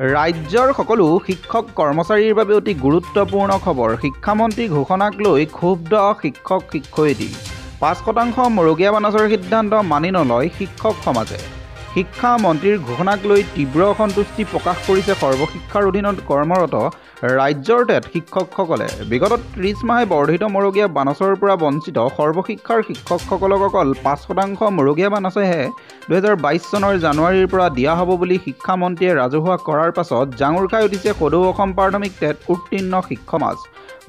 ৰাজ্যৰ সকলো শিক্ষক কৰ্মচাৰীৰ বাবে অতি গুৰুত্বপূৰ্ণ খবৰ। শিক্ষামন্ত্ৰী ঘোষণাক লৈ ক্ষুব্ধ শিক্ষক শিক্ষয়িত্ৰী। পাঁচ শতাংশ মৰগীয়া বানচৰ সিদ্ধান্ত মানি নলয় শিক্ষক সমাজে। শিক্ষা মন্ত্ৰীৰ ঘোষণাক লৈ তীব্ৰ অসন্তুষ্টি প্ৰকাশ কৰিছে সৰ্বশিক্ষাৰ অধীনত কৰ্মৰত ৰাজ্যৰ টেট শিক্ষকসকলে বিগত ত্ৰিছ মাহে বৰ্ধিত মৰগীয়া বানচৰ পৰা বঞ্চিত সৰ্বশিক্ষাৰ শিক্ষকসকলক অকল পাঁচ শতাংশ মৰগীয়া বানচেহে দুহেজাৰ বাইছ চনৰ জানুৱাৰীৰ পৰা দিয়া হ'ব বুলি শিক্ষামন্ত্ৰীয়ে ৰাজহুৱা কৰাৰ পাছত জাঙুৰ খাই উঠিছে সদৌ অসম প্ৰাথমিক টেট উত্তীৰ্ণ শিক্ষমাজ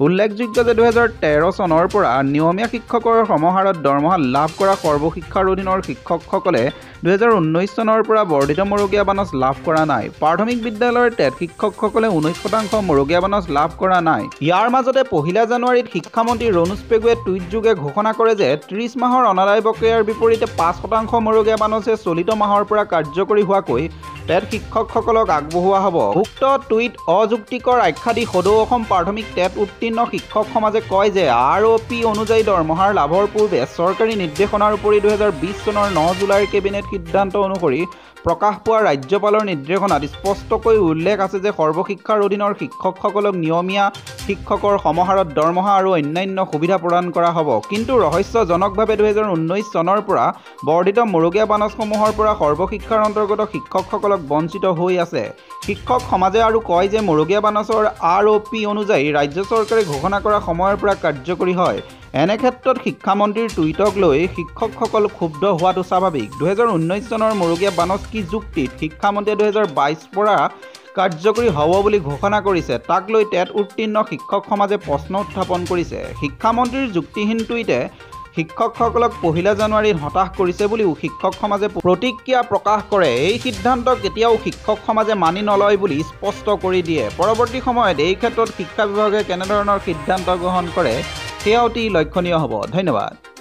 উল্লেখযোগ্য যে দুহেজাৰ তেৰ চনৰ পৰা নিয়মীয়া শিক্ষকৰ সমহাৰত দৰমহা লাভ কৰা সৰ্বশিক্ষাৰ অধীনৰ শিক্ষকসকলে দুহেজাৰ ঊনৈছ চনৰ পৰা বৰ্ধিত মৰগীয়া বানচ লাভ কৰা নাই। প্ৰাথমিক বিদ্যালয়ৰ টেট শিক্ষকসকলে ঊনৈছ শতাংশ মৰগীয়া বানচ লাভ কৰা নাই। ইয়াৰ মাজতে পহিলা জানুৱাৰীত শিক্ষামন্ত্ৰী ৰণোজ পেগুৱে টুইটযোগে ঘোষণা কৰে যে ত্ৰিছ মাহৰ অনাদায় বকেয়াৰ বিপৰীতে পাঁচ শতাংশ মৰগীয়া বানচে চলিত মাহৰ পৰা কাৰ্যকৰী হোৱাকৈ টেট শিক্ষকসকলক আগবঢ়োৱা হ'ব। উক্ত টুইট অযুক্তিকৰ আখ্যা দি সদৌ অসম প্ৰাথমিক টেট উত্তীৰ্ণ শিক্ষক সমাজে কয় যে আৰ অ' পি অনুযায়ী দৰমহাৰ লাভৰ পূৰ্বে চৰকাৰী নিৰ্দেশনাৰ উপৰি দুহেজাৰ বিছ চনৰ ন জুলাইৰ কেবিনেট সিদ্ধান্ত অনুসৰি প্ৰকাশ পোৱা ৰাজ্যপালৰ নিৰ্দেশনাত স্পষ্টকৈ উল্লেখ আছে যে সৰ্বশিক্ষাৰ অধীনৰ শিক্ষকসকলক নিয়মীয়া শিক্ষকৰ সমাহাৰত দৰমহা আৰু অন্যান্য সুবিধা প্ৰদান কৰা হ'ব। কিন্তু ৰহস্যজনকভাৱে দুহেজাৰ ঊনৈছ চনৰ পৰা বৰ্ধিত মৰগীয়া বানচসমূহৰ পৰা সৰ্বশিক্ষাৰ অন্তৰ্গত শিক্ষকসকলক বঞ্চিত হৈ আছে। শিক্ষক সমাজে আৰু কয় যে মৰগীয়া বানচৰ আৰ অ' পি অনুযায়ী ৰাজ্য চৰকাৰে ঘোষণা কৰা সময়ৰ পৰা কাৰ্যকৰী হয়। এনে ক্ষেত্ৰত শিক্ষামন্ত্ৰীৰ টুইটক লৈ শিক্ষকসকল ক্ষুব্ধ হোৱাটো স্বাভাৱিক। দুহেজাৰ ঊনৈছ চনৰ মৰগীয়া বানচ কি যুক্তিত শিক্ষামন্ত্ৰীয়ে দুহেজাৰ বাইছ পৰা কাৰ্যকৰী হ'ব বুলি ঘোষণা কৰিছে তাক লৈ টেট উত্তীৰ্ণ শিক্ষক সমাজে প্ৰশ্ন উত্থাপন কৰিছে। শিক্ষামন্ত্ৰীৰ যুক্তিহীন টুইটে শিক্ষকসকলক পহিলা জানুৱাৰীত হতাশ কৰিছে বুলিও শিক্ষক সমাজে প্ৰতিক্ৰিয়া প্ৰকাশ কৰে। এই সিদ্ধান্ত কেতিয়াও শিক্ষক সমাজে মানি নলয় বুলি স্পষ্ট কৰি দিয়ে। পৰৱৰ্তী সময়ত এই ক্ষেত্ৰত শিক্ষা বিভাগে কেনেধৰণৰ সিদ্ধান্ত গ্ৰহণ কৰে সেয়া অতি লক্ষণীয় হ'ব। ধন্যবাদ।